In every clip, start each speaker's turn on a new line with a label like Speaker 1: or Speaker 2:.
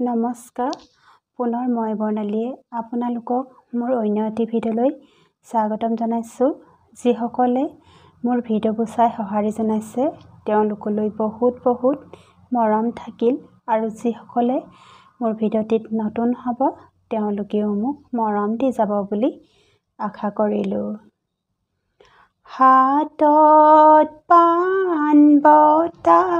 Speaker 1: নমস্কাৰ। পুনৰ মই বৰ্ণালীয়ে আপোনালোকক মোৰ অন্য এটি ভিডিঅ'লৈ স্বাগতম জনাইছোঁ। যিসকলে মোৰ ভিডিঅ'বোৰ চাই সঁহাৰি জনাইছে তেওঁলোকলৈ বহুত বহুত মৰম থাকিল আৰু যিসকলে মোৰ ভিডিঅ'টিত নতুন হ'ব তেওঁলোকেও মোক মৰম দি যাব বুলি আশা কৰিলোঁ। হাতত পাণ বটালৈ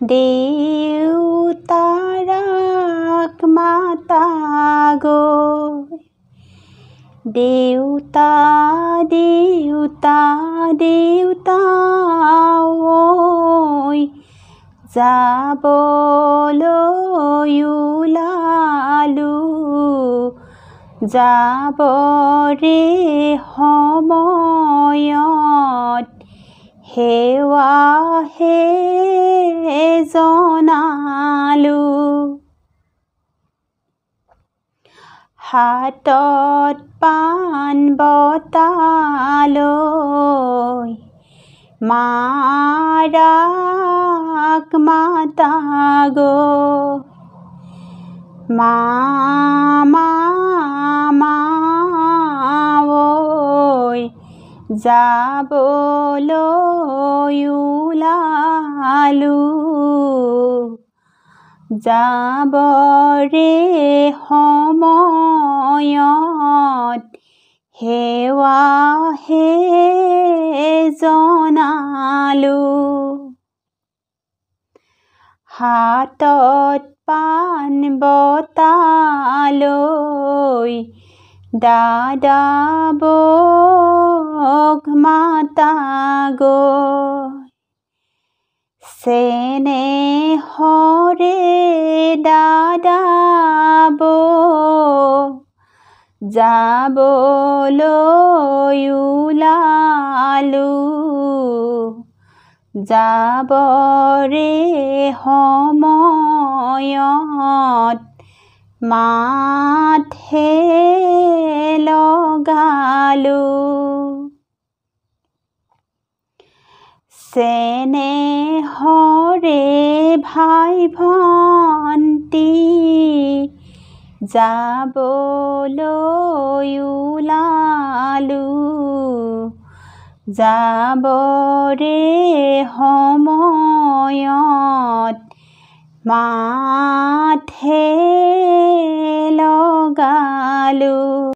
Speaker 1: দেউতাৰাক মাতা গৈ। দেউতা দেউতা দেউতা ঐ যাবলৈ ওলালোঁ যাবৰে সময়ত সেৱাহে জনালোঁ হাতত পাণ বটালৈ মাৰাক মাতা গৈ মামা যাবলৈ ওলালোঁ যাবৰে সময়ত সেৱাহে জনালোঁ হাতত পাণ বটালৈ দাদা বৌক মাতা গৈ চেনেহৰে দাদা বৌ যাবলৈ ওলালোঁ যাবৰে সময়ত মাতহে লগালোঁ চেনেহৰে ভাই ভণ্টি যাবলৈ ওলালোঁ যাবৰে সময়ত মাতহে লগালোঁ